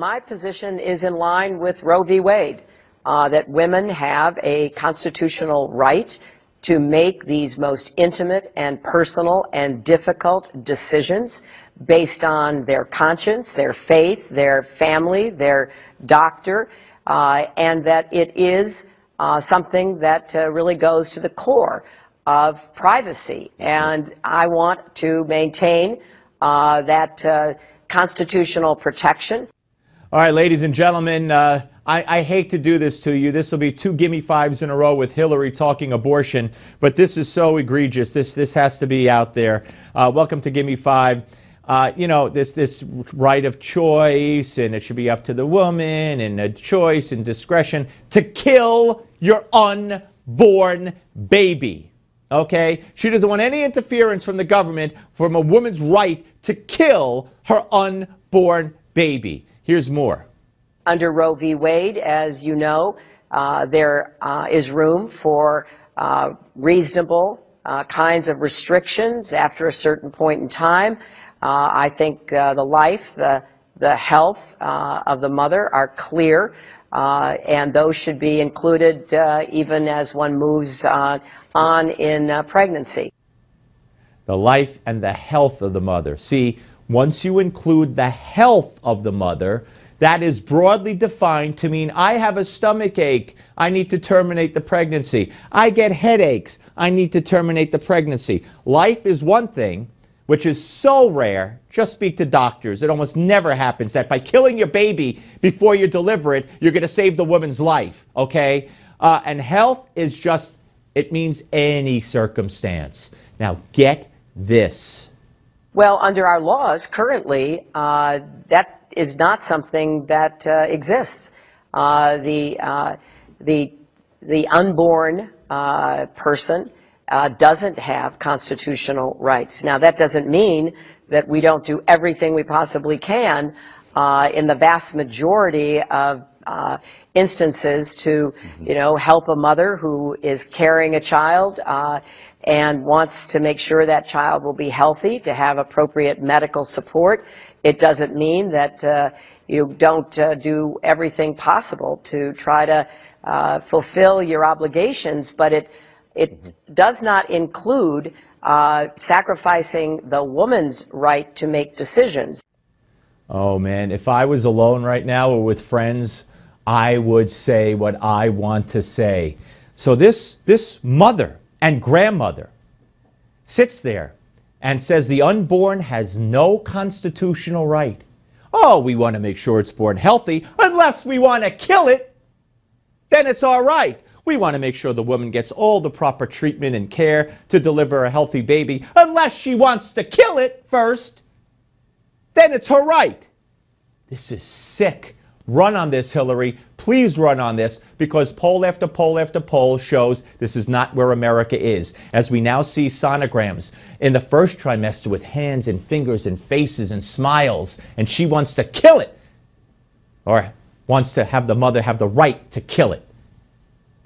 My position is in line with Roe v. Wade, uh, that women have a constitutional right to make these most intimate and personal and difficult decisions based on their conscience, their faith, their family, their doctor, uh, and that it is uh, something that uh, really goes to the core of privacy. And I want to maintain uh, that uh, constitutional protection. All right, ladies and gentlemen, uh, I, I, hate to do this to you. This will be two gimme fives in a row with Hillary talking abortion, but this is so egregious. This, this has to be out there. Uh, welcome to Gimme Five. Uh, you know, this, this right of choice, and it should be up to the woman, and a choice and discretion to kill your unborn baby. Okay? She doesn't want any interference from the government from a woman's right to kill her unborn baby. Here's more. Under Roe v. Wade, as you know, uh, there uh, is room for uh, reasonable uh, kinds of restrictions after a certain point in time. Uh, I think uh, the life, the, the health of the mother are clear. Uh, and those should be included uh, even as one moves on, on in uh, pregnancy. The life and the health of the mother. See, once you include the health of the mother, that is broadly defined to mean I have a stomach ache, I need to terminate the pregnancy. I get headaches, I need to terminate the pregnancy. Life is one thing, which is so rare, just speak to doctors. It almost never happens that by killing your baby before you deliver it, you're going to save the woman's life, okay? Uh, and health is just, it means any circumstance. Now, get this. Well, under our laws currently, uh, that is not something that uh, exists. Uh, the, uh, the, the unborn uh, person uh, doesn't have constitutional rights. Now, that doesn't mean that we don't do everything we possibly can in the vast majority of uh, instances to, mm-hmm. you know, help a mother who is carrying a child uh, and wants to make sure that child will be healthy, to have appropriate medical support. It doesn't mean that uh, you don't uh, do everything possible to try to uh, fulfill your obligations, but it it mm-hmm. does not include uh, sacrificing the woman's right to make decisions. Oh man, if I was alone right now or with friends, I would say what I want to say. So this, this mother and grandmother sits there and says the unborn has no constitutional right. Oh, we want to make sure it's born healthy unless we want to kill it. Then it's all right. We want to make sure the woman gets all the proper treatment and care to deliver a healthy baby, unless she wants to kill it first. Then it's her right. This is sick. Run on this, Hillary. Please run on this because poll after poll after poll shows this is not where America is. As we now see sonograms in the first trimester with hands and fingers and faces and smiles, and she wants to kill it or wants to have the mother have the right to kill it.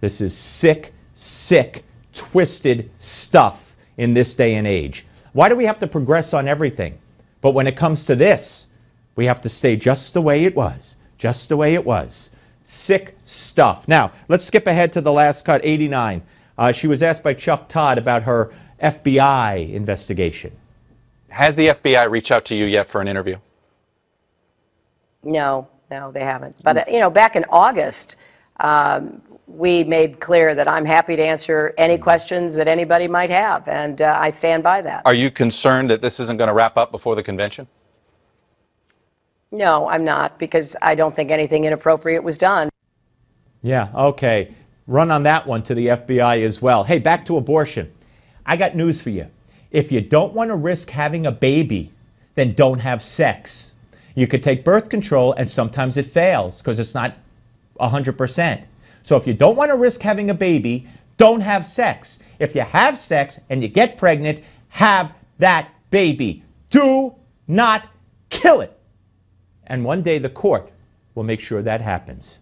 This is sick, sick, twisted stuff in this day and age. Why do we have to progress on everything? But when it comes to this, we have to stay just the way it was, just the way it was. Sick stuff. Now, let's skip ahead to the last cut, 89. Uh, she was asked by Chuck Todd about her FBI investigation. Has the FBI reached out to you yet for an interview? No, no, they haven't. But, uh, you know, back in August, um, we made clear that I'm happy to answer any questions that anybody might have, and uh, I stand by that. Are you concerned that this isn't going to wrap up before the convention? No, I'm not, because I don't think anything inappropriate was done. Yeah, okay. Run on that one to the FBI as well. Hey, back to abortion. I got news for you. If you don't want to risk having a baby, then don't have sex. You could take birth control, and sometimes it fails because it's not 100%. So if you don't want to risk having a baby, don't have sex. If you have sex and you get pregnant, have that baby. Do not kill it. And one day the court will make sure that happens.